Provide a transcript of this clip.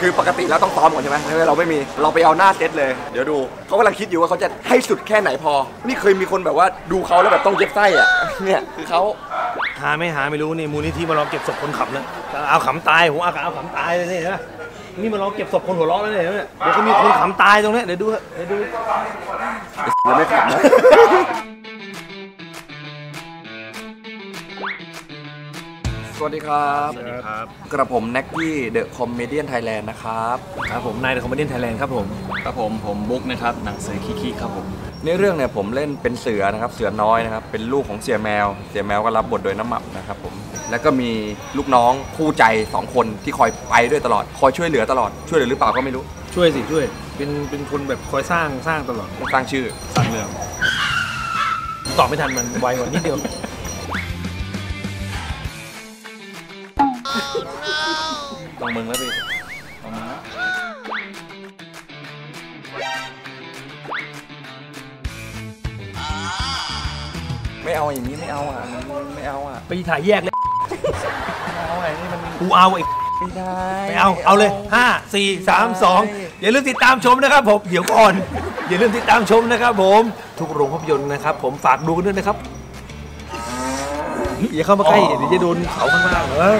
คือปกติแล้วต้องซ้อมก่อนใช่ไหมเราไม่มีเราไปเอาหน้าเซตเลย เดี๋ยวดูเขากำลังคิดอยู่ว่าเขาจะให้สุดแค่ไหนพอ นี่เคยมีคนแบบว่าดูเขาแล้วแบบต้องเย็บไส้อะเนี่ยคือเขาหาไม่หาไม่รู้นี่มูลนิธิมารอเก็บศพคนขับนะเอาขำตายผมเอาเอาขำตายเลยนี่นะนี่มารอเก็บศพคนหัวเราะแล้วเนี่ยเห็นไหมเดี๋ยวก็มีคนขำตายตรงเนี้ยเดี๋ยวดูเดี๋ยวดูยังไม่ขับนะ สวัสดีครับสวัสดีครับ กระผมแน็กกี้ The Comedy Thailand นะครับครับผมนาย The Comedy Thailand ครับผมครับผมผมบุ๊กนะครับหนังสือคิคิครับผมในเรื่องเนี่ยผมเล่นเป็นเสือนะครับเสือน้อยนะครับเป็นลูกของเสือแมว เสือแมวก็รับบทโดยน้าหมับนะครับผมแล้วก็มีลูกน้องคู่ใจสองคนที่คอยไปด้วยตลอดคอยช่วยเหลือตลอดช่วยเหลือหรือเปล่าก็ไม่รู้ช่วยสิช่วย เป็นเป็นคนแบบคอยสร้างสร้างตลอดสร้างชื่อสร้างเรื่องตอบไม่ทันมันไวกว่านิดเดียว ต้องมึงแล้วพี่ไม่เอาอย่างนี้ไม่เอาอะไม่เอาอะไปถ่ายแยกเลยไม่เอาอะนี่มันกูเอาไอ้ไม่ได้ ไม่เอา เอาเลย 5 4 3 2 อย่าลืมติดตามชมนะครับผม เดี๋ยวก่อน อย่าลืมติดตามชมนะครับผม ทุกโรงภาพยนตร์นะครับ ผมฝากดูกันด้วยนะครับ อย่าเข้ามาใกล้เดี๋ยวจะโดนเสาข้างล่างเออ